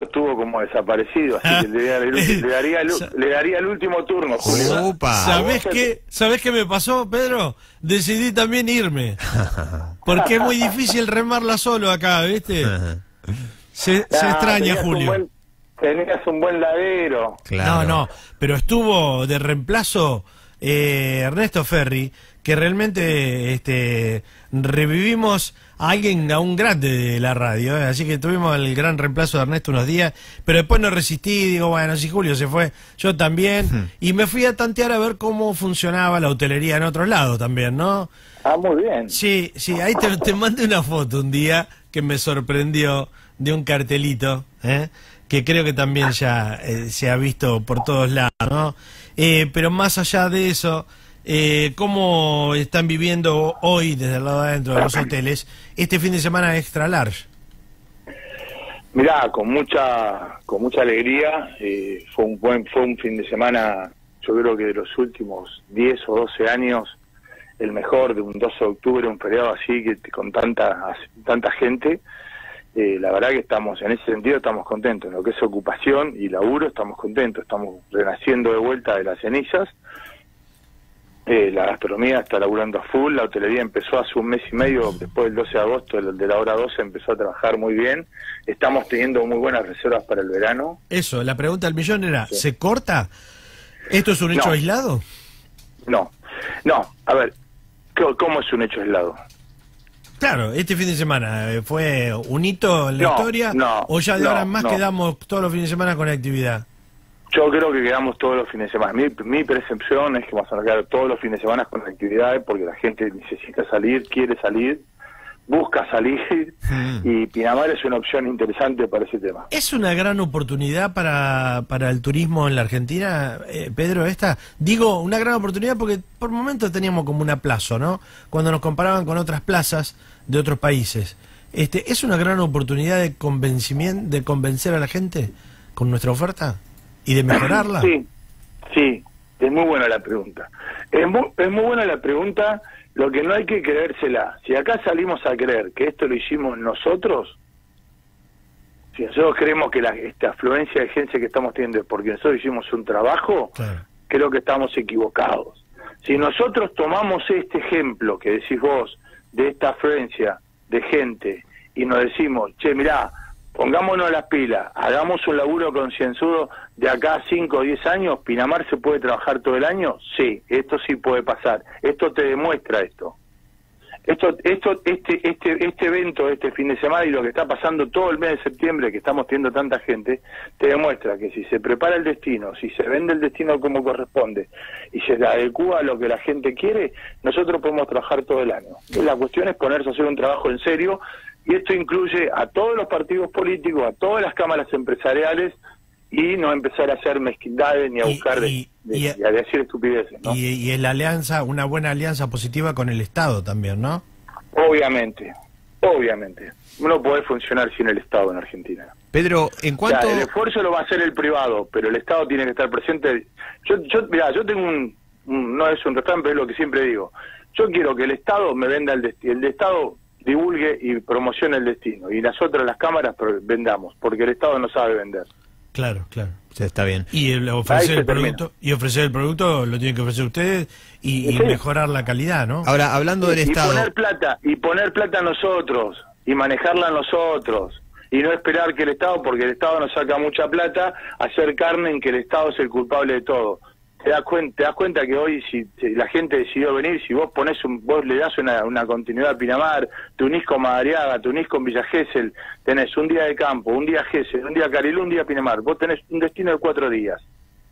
estuvo como desaparecido, así que le, daría el- le daría el, le daría el último turno, Julio. Upa. ¿Sabés qué, ¿Sabés qué me pasó, Pedro? Decidí también irme. Porque es muy difícil remarla solo acá, ¿viste? Se, se extraña, un Julio. buen- tenías un buen ladero. Claro. No, no, pero estuvo de reemplazo eh, Ernesto Ferri, que realmente este, revivimos a alguien, a un grande de la radio, ¿eh? así que tuvimos el gran reemplazo de Ernesto unos días, pero después no resistí, digo, bueno, si Julio se fue, yo también, y me fui a tantear a ver cómo funcionaba la hotelería en otro lado también, ¿no? Ah, muy bien. Sí, sí, ahí te, te mandé una foto un día que me sorprendió de un cartelito, ¿eh? que creo que también ya eh, se ha visto por todos lados, ¿no? Eh, pero más allá de eso, eh, ¿cómo están viviendo hoy desde el lado de adentro de los hoteles este fin de semana extra large? Mirá, con mucha, con mucha alegría, eh, fue un buen, fue un fin de semana, yo creo que de los últimos 10 o 12 años, el mejor de un 12 de octubre, un feriado así, que con tanta, tanta gente, eh, la verdad que estamos, en ese sentido estamos contentos, en lo que es ocupación y laburo estamos contentos, estamos renaciendo de vuelta de las cenizas, eh, la gastronomía está laburando a full, la hotelería empezó hace un mes y medio, después del 12 de agosto, de la hora 12 empezó a trabajar muy bien, estamos teniendo muy buenas reservas para el verano. Eso, la pregunta del millón era, ¿se corta? ¿Esto es un hecho No. aislado? No, no, a ver, ¿cómo- ¿cómo es un hecho aislado? Claro, este fin de semana eh, fue un hito en la No, historia no, o ya de no, ahora en más quedamos todos los fines de semana con actividad. Yo creo que quedamos todos los fines de semana. Mi, mi percepción es que vamos a quedar todos los fines de semana con actividades porque la gente necesita salir, quiere salir, busca salir y Pinamar es una opción interesante para ese tema. ¿Es una gran oportunidad para, para el turismo en la Argentina, eh, Pedro, esta? Digo, una gran oportunidad porque por momentos teníamos como un aplazo, ¿no? Cuando nos comparaban con otras plazas de otros países. Este, ¿Es una gran oportunidad de convencimiento, de convencer a la gente con nuestra oferta y de mejorarla? Sí, sí, es muy buena la pregunta. Es muy, es muy buena la pregunta, lo que no hay que creérsela. Si acá salimos a creer que esto lo hicimos nosotros, si nosotros creemos que la, esta afluencia de gente que estamos teniendo es porque nosotros hicimos un trabajo, Claro. creo que estamos equivocados. Si nosotros tomamos este ejemplo que decís vos, de esta afluencia de gente, y nos decimos, che, mirá, pongámonos las pilas, hagamos un laburo concienzudo de acá a 5 o 10 años, Pinamar se puede trabajar todo el año, sí, esto sí puede pasar, esto te demuestra esto. Esto, esto, este, este, este evento, este fin de semana y lo que está pasando todo el mes de septiembre, que estamos teniendo tanta gente, te demuestra que si se prepara el destino, si se vende el destino como corresponde y se le adecua a lo que la gente quiere, nosotros podemos trabajar todo el año. La cuestión es ponerse a hacer un trabajo en serio y esto incluye a todos los partidos políticos, a todas las cámaras empresariales y no empezar a hacer mezquindades ni a buscar y- de- y- a decir estupideces, ¿no? Y, y la alianza, una buena alianza positiva con el Estado también, ¿no? Obviamente, obviamente. No puede funcionar sin el Estado en Argentina. Pedro, en O cuanto... sea, el esfuerzo lo va a hacer el privado, pero el Estado tiene que estar presente. Yo, yo, mirá, yo tengo un, un- no es un refrán, pero es lo que siempre digo. Yo quiero que el Estado me venda el destino, el Estado divulgue y promocione el destino, y las otras, las cámaras, vendamos, porque el Estado no sabe vender. Claro, claro. Sí, está bien. Y el ofrecer el termina. producto y ofrecer el producto lo tienen que ofrecer ustedes y, y Sí. mejorar la calidad, ¿no? Ahora, hablando del y Estado... poner plata, y poner plata nosotros, y manejarla nosotros, y no esperar que el Estado, porque el Estado nos saca mucha plata, hacer carne en que el Estado es el culpable de todo. Te das cuenta, te das cuenta que hoy si, si la gente decidió venir, si vos pones un, vos le das una, una continuidad a Pinamar, te unís con Madariaga, te unís con Villa Gesell, tenés un día de campo, un día Gesell, un día Carilú, un día Pinamar, vos tenés un destino de cuatro días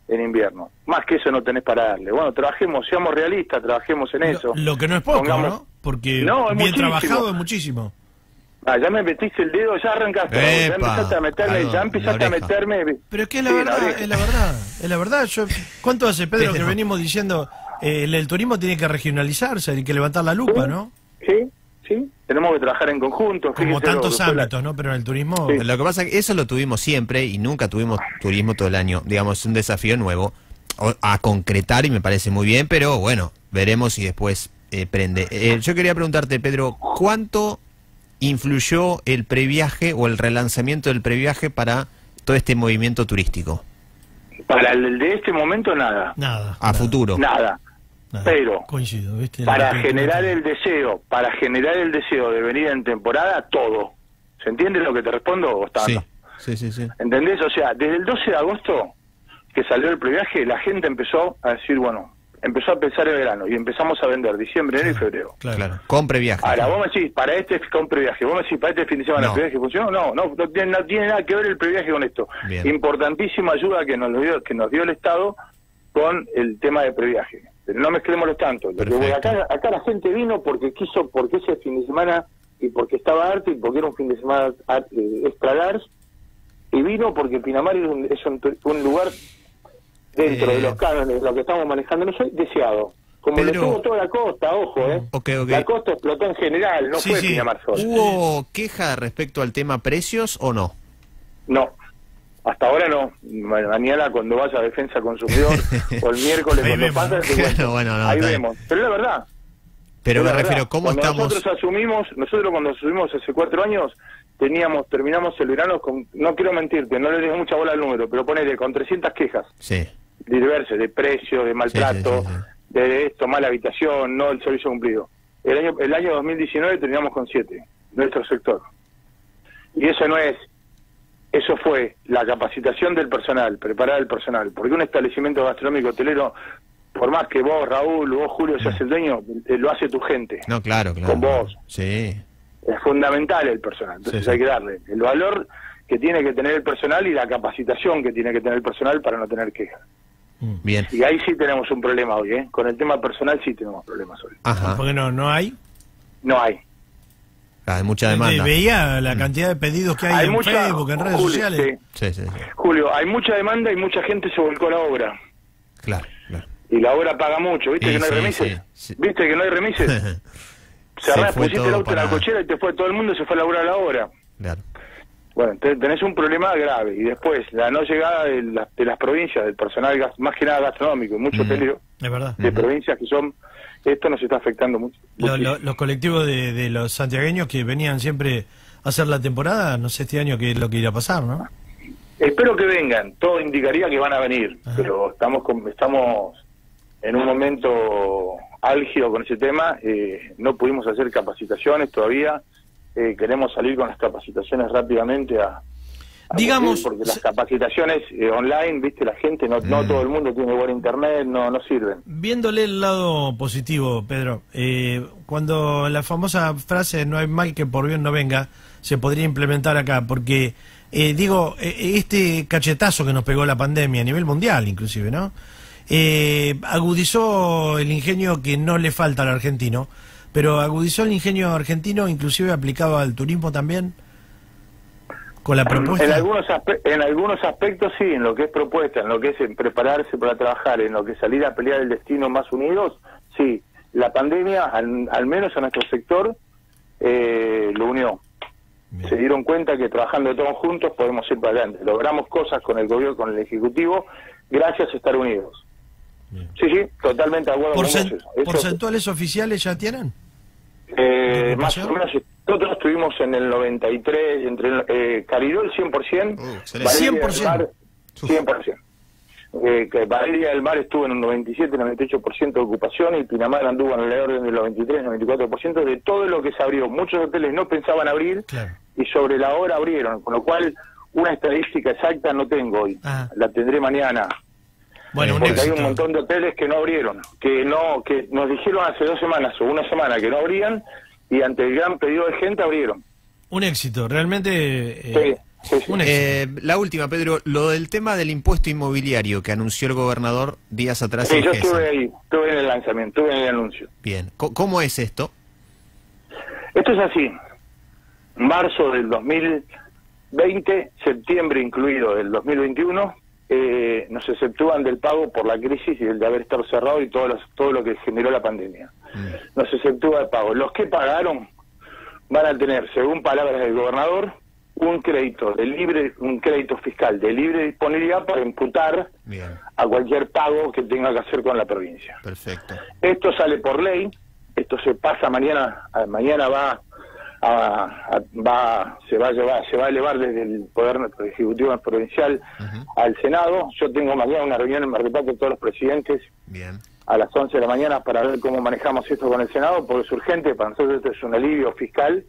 en invierno. Más que eso no tenés para darle. Bueno, trabajemos, seamos realistas, trabajemos en eso. Lo, lo que no es poco, Pongamos- ¿no? Porque No, es bien muchísimo. trabajado es muchísimo. Ah, ya me metiste el dedo, ya arrancaste. ya empezaste a meterme, algo, ya empezaste a meterme. Pero es que es la Sí, verdad, es la verdad, es la verdad. Yo, ¿Cuánto hace, Pedro, que venimos diciendo eh, el, el turismo tiene que regionalizarse, hay que levantar la lupa, ¿no? Sí, sí. Tenemos que trabajar en conjunto. Como tantos lo ámbitos, ¿no? Pero en el turismo... Sí. Lo que pasa es que eso lo tuvimos siempre y nunca tuvimos turismo todo el año. Digamos, es un desafío nuevo o- a concretar y me parece muy bien, pero bueno, veremos si después eh, prende. Eh, yo quería preguntarte, Pedro, ¿cuánto influyó el previaje o el relanzamiento del previaje para todo este movimiento turístico? Para el de este momento, nada. Nada. A futuro. Nada. nada. Pero, Coincido, ¿viste? Para generar el deseo, para generar el deseo de venir en temporada, todo. ¿Se entiende lo que te respondo, Gustavo? Sí, sí, sí. sí. ¿Entendés? O sea, desde el 12 de agosto que salió el previaje, la gente empezó a decir, bueno, empezó a pensar en verano y empezamos a vender diciembre, enero y febrero. Claro. Claro. Compre viaje. Ahora, vos me decís, para este con previaje, vos me decís, para este fin de semana No. el previaje funcionó, no, no, no tiene, no tiene nada que ver el previaje con esto. Bien. Importantísima ayuda que nos dio, que nos dio el Estado con el tema de previaje. Pero no mezclémoslo tanto. Lo que voy- Perfecto. acá, acá la gente vino porque quiso, porque ese fin de semana y porque estaba arte y porque era un fin de semana eh, extra large, y vino porque Pinamar es un, es un, un lugar dentro Eh. de los cánones, lo que estamos manejando, no soy deseado. Como Pedro. lo tuvo toda la costa, ojo, ¿eh? Ok, ok. La costa explotó en general, no Sí, fue sí. Pinamar solo. ¿Hubo queja respecto al tema precios o no? No, hasta ahora no. Ma- Mañana cuando vaya a Defensa Consumidor o el miércoles Ahí cuando vemos. pasa, cuento. Bueno, no, ahí vemos. Pero es la verdad. Pero me refiero. ¿cómo Cuando estamos? Nosotros asumimos, nosotros cuando asumimos hace cuatro años, teníamos, terminamos el verano con, no quiero mentirte, no le dejo mucha bola al número, pero ponele con 300 quejas Sí, diversas, de precio, de maltrato, Sí, sí, sí, de esto, mala habitación, no el servicio cumplido. El año, el año 2019 terminamos con siete, nuestro sector. Y eso no es, eso fue la capacitación del personal, preparar el personal, porque un establecimiento gastronómico hotelero, por más que vos, Raúl, vos, Julio, seas el dueño, eh, lo hace tu gente. no, claro, claro. Con vos. Sí, Es fundamental el personal, entonces hay que darle el valor que tiene que tener el personal y la capacitación que tiene que tener el personal para no tener quejas. Mm. bien. Y ahí sí tenemos un problema hoy, ¿eh? Con el tema personal sí tenemos problemas hoy. Ajá, ¿Por qué no, no hay? No hay. hay mucha demanda. Ve- Veía la cantidad de pedidos que hay, Hay en mucha- Facebook, en redes Julio, sociales. sí. Sí, sí, sí. Julio, hay mucha demanda y mucha gente se volcó a la obra. Claro, claro. Y la obra paga mucho, ¿viste que no hay remises? sí, sí. ¿Viste que no hay remises? Se Cerrás, pusiste el auto en la cochera y te fue todo el mundo, se fue a laburar a la obra. Claro. Bueno, entonces tenés un problema grave. Y después, la no llegada de, la- de las provincias, del personal gas- más que nada gastronómico, mucho Mm. hotelero, Es verdad. de provincias que son... Esto nos está afectando mucho. Lo- muchísimo. lo- los colectivos de, de los santiagueños que venían siempre a hacer la temporada, no sé este año qué es lo que irá a pasar, ¿no? Espero que vengan, todo indicaría que van a venir, Ajá. pero estamos con- estamos en un momento álgido con ese tema, eh, no pudimos hacer capacitaciones todavía, eh, queremos salir con las capacitaciones rápidamente a... a Digamos, porque las capacitaciones eh, online, viste, la gente, no, no Mm. todo el mundo tiene buen internet, no, no sirven. Viéndole el lado positivo, Pedro, eh, cuando la famosa frase no hay mal que por bien no venga, se podría implementar acá, porque eh, digo, eh, este cachetazo que nos pegó la pandemia a nivel mundial inclusive, ¿no? Eh, agudizó el ingenio que no le falta al argentino, pero agudizó el ingenio argentino inclusive aplicado al turismo también, con la propuesta. En algunos, en algunos aspectos sí, en lo que es propuesta, en lo que es en prepararse para trabajar, en lo que es salir a pelear el destino más unidos, sí. La pandemia, al, al menos a nuestro sector, eh, lo unió. Bien. Se dieron cuenta que trabajando todos juntos podemos ir para adelante. Logramos cosas con el gobierno, con el Ejecutivo, gracias a estar unidos. Bien. Sí, sí, totalmente de acuerdo con Porcent- ¿Porcentuales oficiales ya tienen? Eh, ¿De más o menos, nosotros estuvimos en el 93, entre el- eh, Caridó el 100%, Uh. Valeria del 100%. Mar, 100%. Eh, que Valeria del Mar estuvo en un 97, 98% de ocupación y Pinamar anduvo en el orden del 93, 94% de todo lo que se abrió. Muchos hoteles no pensaban abrir Claro. y sobre la hora abrieron, con lo cual una estadística exacta no tengo hoy, Ah. la tendré mañana. Bueno, un porque hay éxito. un montón de hoteles que no abrieron, que no, que nos dijeron hace dos semanas o una semana que no abrían y ante el gran pedido de gente abrieron. Un éxito, realmente. eh, Sí, sí, sí. Un éxito. Eh, la última, Pedro, lo del tema del impuesto inmobiliario que anunció el gobernador días atrás Sí, en yo GESA. estuve ahí, estuve en el lanzamiento, estuve en el anuncio. Bien, Co- ¿cómo es esto? Esto es así. Marzo del 2020, septiembre incluido del 2021, eh, nos exceptúan del pago por la crisis y el de haber estado cerrado y todo, los- todo lo que generó la pandemia. Mm. Nos exceptúa el pago. Los que pagaron van a tener, según palabras del gobernador, un crédito de libre, un crédito fiscal de libre disponibilidad para imputar Bien, a cualquier pago que tenga que hacer con la provincia. perfecto. Esto sale por ley, esto se pasa mañana, a- mañana va a- a- va, se va a llevar, se va a elevar desde el Poder Ejecutivo Provincial al Senado. Yo tengo mañana una reunión en Mar con todos los presidentes Bien. a las 11 de la mañana para ver cómo manejamos esto con el Senado, porque es urgente, para nosotros esto es un alivio fiscal,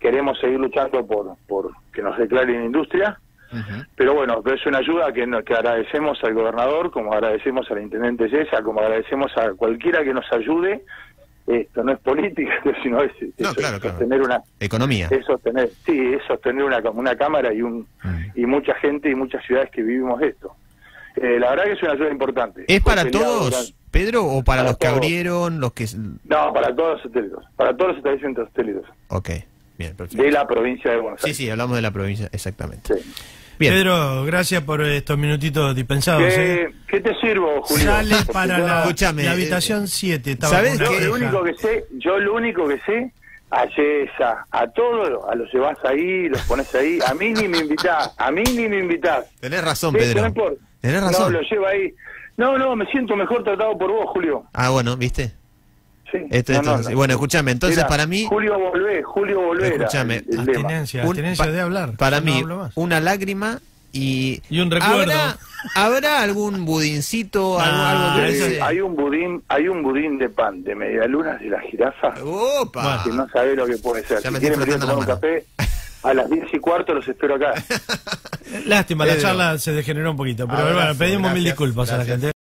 queremos seguir luchando por, por que nos declaren industria, pero bueno, pero es una ayuda que, que agradecemos al gobernador, como agradecemos al intendente Yesa, como agradecemos a cualquiera que nos ayude, esto no es política, sino es, No, claro. sostener una... Economía. Es sostener, sí, es sostener una, una cámara y un Mm. y mucha gente y muchas ciudades que vivimos esto. Eh, la verdad que es una ayuda importante. ¿Es para todos, Pedro, o para, Para los que abrieron, los que... No, para todos los hoteles, para todos los establecimientos hoteleros Ok, bien, perfecto. de la provincia de Buenos Sí, Aires. sí, hablamos de la provincia, exactamente. Sí. Bien. Pedro, gracias por estos minutitos dispensados. ¿eh? ¿Qué, qué te sirvo, Julio? Sale para yo la, no- la eh, habitación 7. ¿sabés Yo qué? lo único que sé, yo lo único que sé, a Yesa, a todos, a los llevas ahí, los pones ahí, a mí ni me invitás, a mí ni me invitás. Tenés razón, Pedro. no. Tenés No, razón. lo lleva ahí. No, no, me siento mejor tratado por vos, Julio. Ah, bueno, ¿viste? Sí. Esto- No, esto no, no. Bueno, escúchame, entonces Mira, para mí- Julio volvé, Julio volvé. Escúchame, el- el lema. Abstinencia, Un- abstinencia de hablar. Para No mí, una lágrima y... Y un recuerdo. ¿Habrá, ¿habrá algún budincito, algo, Ah, algo Hay, dulce? hay un budín, hay un budín de pan de medialunas de la jirafa ¡Opa! que no sabe lo que puede ser. Ya si me quieren venir a tomar un las café, a las 10 y cuarto los espero acá. Lástima, la Pedro. charla se degeneró un poquito, pero Abrazo, bueno, pedimos mil gracias, disculpas a la gracias. gente.